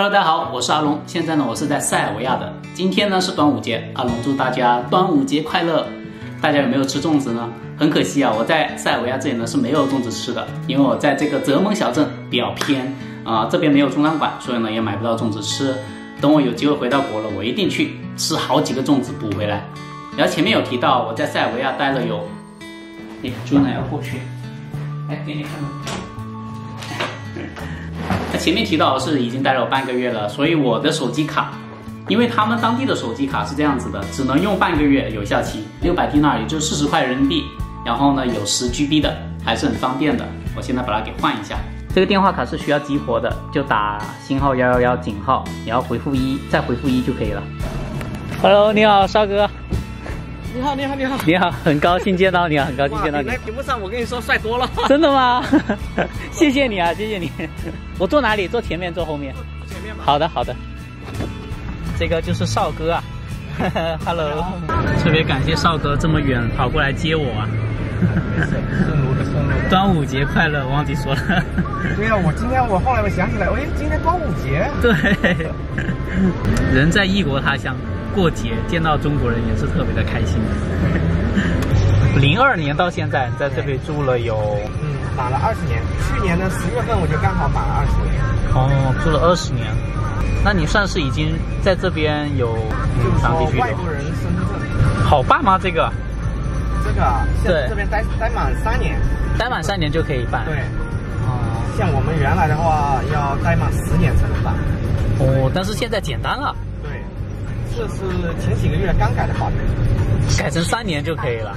Hello，大家好，我是阿龙。现在呢，我是在塞尔维亚的。今天呢是端午节，阿龙祝大家端午节快乐。大家有没有吃粽子呢？很可惜啊，我在塞尔维亚这里呢是没有粽子吃的，因为我在这个泽蒙小镇比较偏啊，这边没有中餐馆，所以呢也买不到粽子吃。等我有机会回到国了，我一定去吃好几个粽子补回来。然后前面有提到我在塞尔维亚待了有，哎，猪奶要过去，哎，给你看看。前面提到是已经待了半个月了，所以我的手机卡，因为他们当地的手机卡是这样子的，只能用半个月有效期，六百迪纳也就四十块人民币，然后呢有十 GB 的，还是很方便的。我现在把它给换一下。这个电话卡是需要激活的，就打星号幺幺幺井号，然后回复一，再回复一就可以了。Hello，你好，沙哥。你好，你好，你好，你好，很高兴见到你啊，很高兴见到你。在屏幕上，我跟你说，帅多了。真的吗？谢谢你啊，谢谢你。我坐哪里？坐前面，坐后面？前面吧。好的，好的。这个就是少哥啊。Hello，特别感谢少哥这么远跑过来接我啊。端午节快乐，忘记说了。对啊，我今天我后来我想起来，哎，今天端午节。对。人在异国他乡。过节见到中国人也是特别的开心。零二年到现在，在这里住了有嗯满了二十年。去年的十月份我就刚好满了二十年。哦，住了二十年，那你算是已经在这边有当地居外国人身份证。好办吗？这个？这个对，这边待待满三年，待满三年就可以办。对。哦。像我们原来的话要待满十年才能办。哦，但是现在简单了。这是前几个月刚改的法律，改成三年就可以了。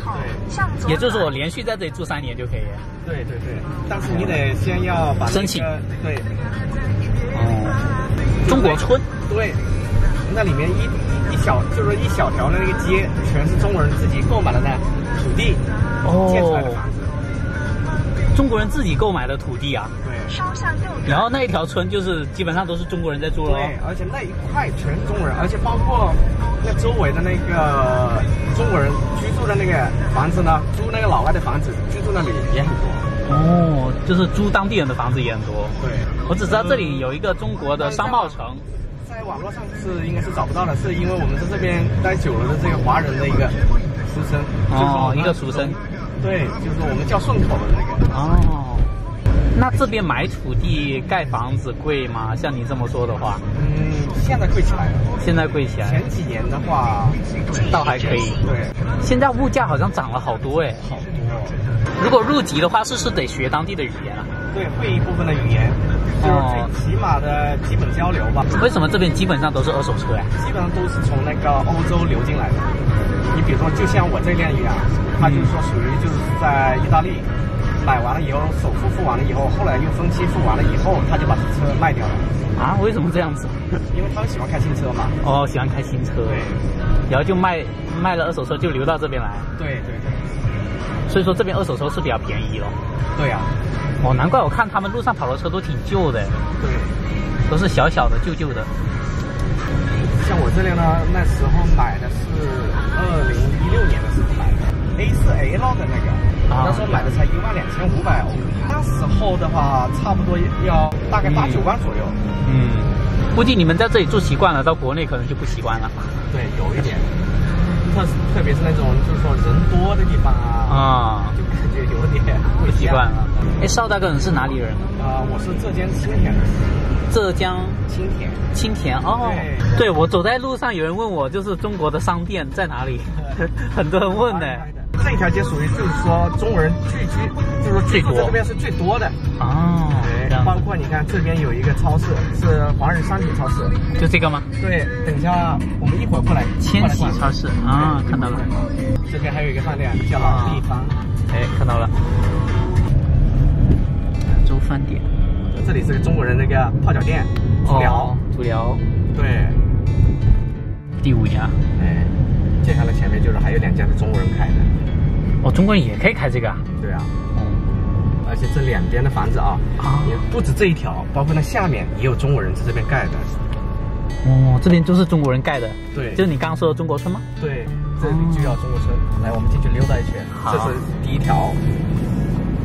对，也就是我连续在这里住三年就可以。对对对，但是你得先要把申请。对。哦。中国村。对。那里面一一小就是一小条的那个街，全是中国人自己购买的那土地建出来的房子。中国人自己购买的土地啊。稍向右然后那一条村就是基本上都是中国人在住了。对，而且那一块全中国人，而且包括那周围的那个中国人居住的那个房子呢，租那个老外的房子居住那里也很多。哦，就是租当地人的房子也很多。对，我只知道这里有一个中国的商贸城，在网络上是应该是找不到的，是因为我们在这边待久了的这个华人的一个俗称。哦，一个俗称。对，就是我们叫顺口的那个。哦。那这边买土地盖房子贵吗？像你这么说的话，嗯，现在贵起来了。现在贵起来。前几年的话，倒还可以。对。现在物价好像涨了好多哎。好多。如果入籍的话，是不是得学当地的语言啊？对，会一部分的语言，就是最起码的基本交流吧。为什么这边基本上都是二手车呀？基本上都是从那个欧洲流进来的。你比如说，就像我这辆一样，它就是说属于就是在意大利。买完了以后，首付付完了以后，后来又分期付完了以后，他就把车卖掉了。啊？为什么这样子？因为他们喜欢开新车嘛。哦，喜欢开新车。对。然后就卖卖了二手车，就留到这边来。对对对。所以说这边二手车是比较便宜咯。对呀。哦，难怪我看他们路上跑的车都挺旧的。对。都是小小的、旧旧的。像我这辆呢，那时候买的是二零一六年的时候买的 A 四 L 的那个。那时候买的才一万两千五百欧，那时候的话差不多要大概八九万左右。嗯，估计你们在这里住习惯了，到国内可能就不习惯了。对，有一点，特特别是那种就是说人多的地方啊，啊，就感觉有点不习惯了。哎，邵大哥你是哪里人？啊，我是浙江青田的。浙江青田。青田哦，对，我走在路上，有人问我，就是中国的商店在哪里？很多人问呢。这条街属于就是说中国人聚居，就是说最多这边是最多的哦。对，包括你看这边有一个超市，是华人商品超市，就这个吗？对，等一下我们一会儿过来。千禧超市啊，看到了。这边还有一个饭店叫老地方，哎，看到了。粥饭店。这里是个中国人那个泡脚店，足疗，足疗。对。第五家。哎，接下来前面就是还有两家是中国人开的。哦，中国人也可以开这个啊？对啊，哦，而且这两边的房子啊，啊，也不止这一条，包括那下面也有中国人在这边盖的。哦，这边都是中国人盖的。对，就是你刚刚说的中国村吗？对，这里就叫中国村。来，我们进去溜达一圈。这是第一条。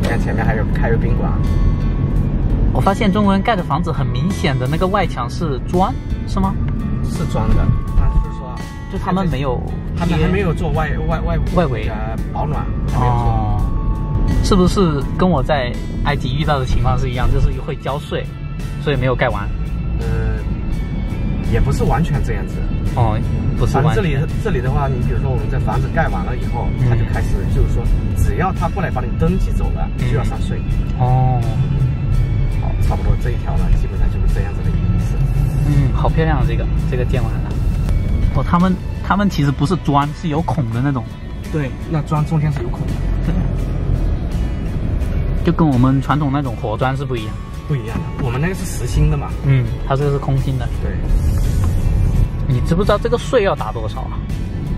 你看前面还有开个宾馆。我发现中国人盖的房子很明显的那个外墙是砖，是吗？是砖的，就他们没有，他们还没有做外外外外围保暖，没有做。是不是跟我在埃及遇到的情况是一样？就是会交税，所以没有盖完。呃，也不是完全这样子。哦，不是。这里这里的话，你比如说我们这房子盖完了以后，他就开始就是说，只要他过来把你登记走了，就要上税。哦。好，差不多这一条呢，基本上就是这样子的一个意思。嗯，好漂亮啊，这个这个建完了。哦，他们他们其实不是砖，是有孔的那种。对，那砖中间是有孔的。就跟我们传统那种火砖是不一样，不一样的。我们那个是实心的嘛，嗯，它这个是空心的。对。你知不知道这个税要打多少啊？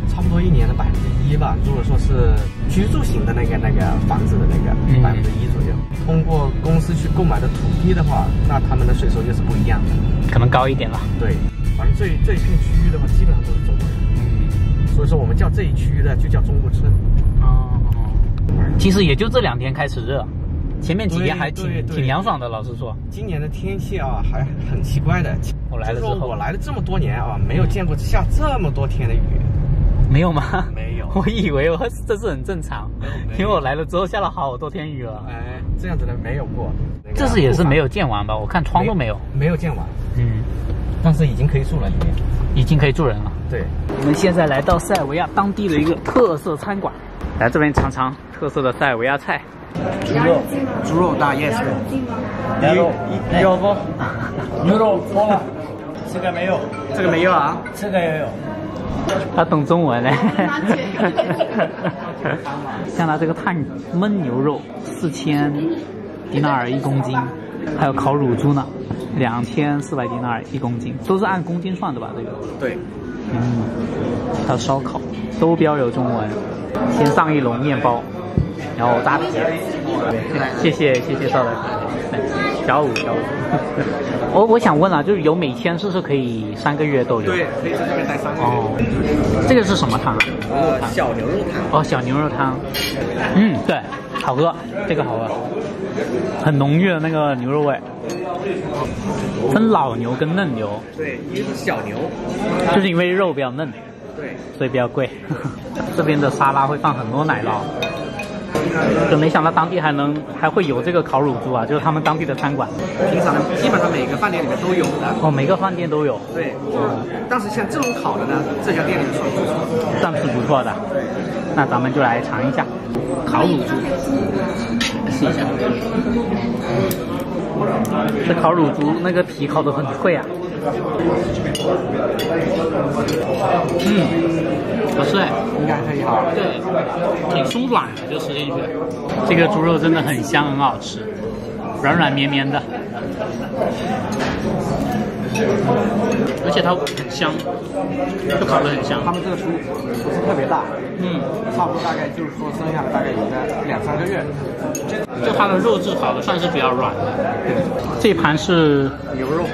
差不多一年的百分之一吧。如果说是居住型的那个那个房子的那个百分之一左右，通过公司去购买的土地的话，那他们的税收又是不一样的，可能高一点了。对，反正这这一片区域的话，基本上都是中国人。嗯。所以说我们叫这一区域的就叫中国村。哦。其实也就这两天开始热。前面几天还挺挺凉爽的，老实说。今年的天气啊，还很奇怪的。我来了之后，我来了这么多年啊，没有见过下这么多天的雨。没有吗？没有。我以为我这是很正常，因为我来了之后下了好多天雨了。哎，这样子的没有过。这是也是没有见完吧？我看窗都没有。没有见完。嗯。但是已经可以住了里面。已经可以住人了。对。我们现在来到塞尔维亚当地的一个特色餐馆，来这边尝尝特色的塞尔维亚菜。猪肉，猪肉大 yes。牛肉，有不？牛肉错了，这个没有，这个没有啊，这个也有。他懂中文嘞。像他这个炭焖牛肉，四千迪纳尔一公斤，还有烤乳猪呢，两千四百迪纳尔一公斤，都是按公斤算的吧？这个。对。嗯，还有烧烤，都标有中文。先上一笼面包。然后扎啤，谢谢谢谢赵大哥，小五小五，我我想问了，就是有每天是不是可以三个月都有？对，可以在这边待三个月。哦，这个是什么汤？呃，小牛肉汤。哦，小牛肉汤。嗯，对，好喝，这个好喝，很浓郁的那个牛肉味。分老牛跟嫩牛。对，一个是小牛，就是因为肉比较嫩。对，所以比较贵。这边的沙拉会放很多奶酪。就没想到当地还能还会有这个烤乳猪啊，就是他们当地的餐馆。平常基本上每个饭店里面都有的。哦，每个饭店都有。对。嗯。但是像这种烤的呢，这家店里算不错。算是不错的。那咱们就来尝一下烤乳猪。试一下。这烤乳猪那个皮烤的很脆啊。嗯。不是，应该可以哈。对，挺松软的，就吃进去。这个猪肉真的很香，很好吃，软软绵绵的，而且它很香，就烤的很香。他们这个猪不是特别大，嗯，差不多大概就是说生下来大概有个两三个月。就它的肉质烤的算是比较软的。这盘是牛肉，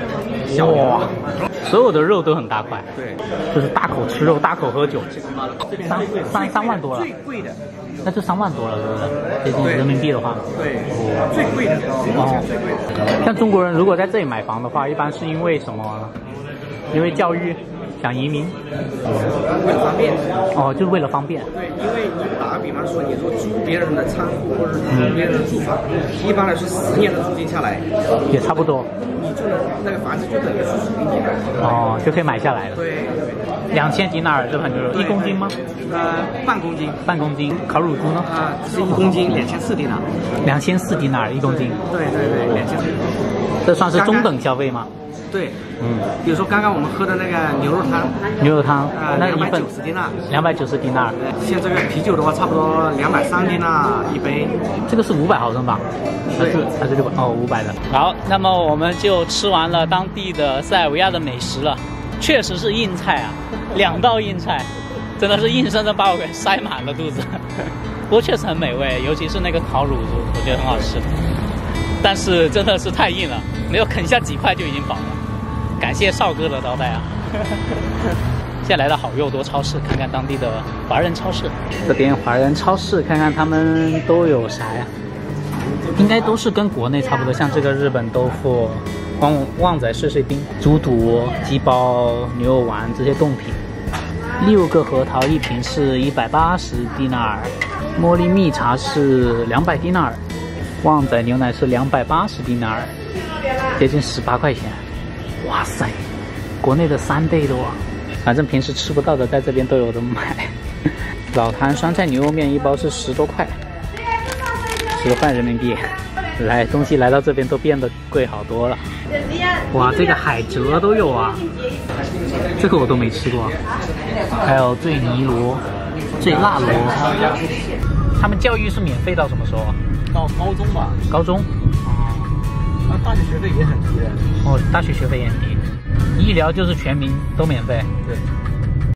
哇。所有的肉都很大块，对，就是大口吃肉，大口喝酒，三三三万多了，最贵的，那就三万多了，是不是？接近人民币的话，对，最贵的，哦，最贵的。像中国人如果在这里买房的话，一般是因为什么？因为教育。想移民，为了方便哦，就是为了方便。对，因为你打个比方说，你说租别人的仓库或者租别人的住房，一般来说十年的租金下来也差不多。你住的那个房子就等于是属于你的哦，就可以买下来了。对，两千迪纳尔这盘牛肉一公斤吗？呃，半公斤。半公斤。烤乳猪呢？啊，是一公斤两千四迪纳。两千四迪纳尔一公斤。对对对，两千。这算是中等消费吗？对，嗯，比如说刚刚我们喝的那个牛肉汤，牛肉汤，啊，两百九十丁纳，两百九十丁纳。像这个啤酒的话，差不多两百三丁纳一杯。这个是五百毫升吧？还是还是六百？哦，五百的。好，那么我们就吃完了当地的塞尔维亚的美食了，确实是硬菜啊，两道硬菜，真的是硬生生把我给塞满了肚子。不过确实很美味，尤其是那个烤乳猪，我觉得很好吃。但是真的是太硬了，没有啃下几块就已经饱了。感谢少哥的招待啊！现在来到好又多超市，看看当地的华人超市。这边华人超市，看看他们都有啥呀？应该都是跟国内差不多，像这个日本豆腐、旺旺仔碎碎冰、猪肚、鸡包、牛肉丸这些冻品。六个核桃一瓶是一百八十迪纳尔，茉莉蜜茶是两百迪纳尔，旺仔牛奶是两百八十迪纳尔，接近十八块钱。哇塞，国内的三倍多，反正平时吃不到的，在这边都有的买。老坛酸菜牛肉面一包是十多块，十多块人民币。来，东西来到这边都变得贵好多了。哇，这个海蜇都有啊，这个我都没吃过。还有醉泥螺、醉辣螺。他们教育是免费到什么时候？到高中吧。高中。大学学费也很低的。哦，大学学费也很低。医疗就是全民都免费。对。